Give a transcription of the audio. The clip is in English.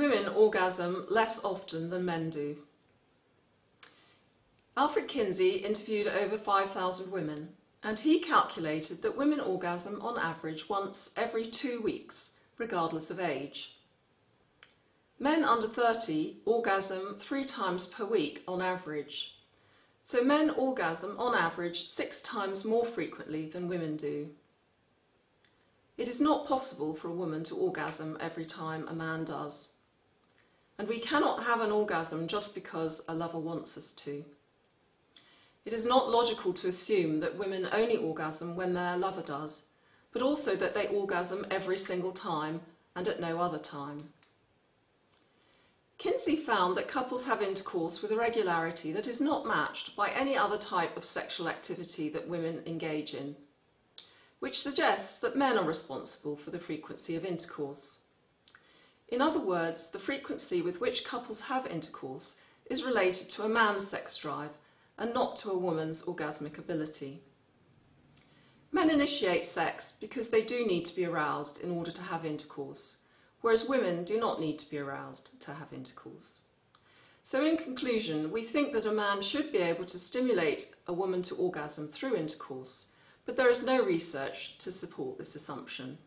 Women orgasm less often than men do. Alfred Kinsey interviewed over 5,000 women and he calculated that women orgasm on average once every two weeks, regardless of age. Men under 30 orgasm three times per week on average. So men orgasm on average six times more frequently than women do. It is not possible for a woman to orgasm every time a man does. And we cannot have an orgasm just because a lover wants us to. It is not logical to assume that women only orgasm when their lover does, but also that they orgasm every single time and at no other time. Kinsey found that couples have intercourse with a regularity that is not matched by any other type of sexual activity that women engage in, which suggests that men are responsible for the frequency of intercourse. In other words, the frequency with which couples have intercourse is related to a man's sex drive and not to a woman's orgasmic ability. Men initiate sex because they do need to be aroused in order to have intercourse, whereas women do not need to be aroused to have intercourse. So in conclusion, we think that a man should be able to stimulate a woman to orgasm through intercourse, but there is no research to support this assumption.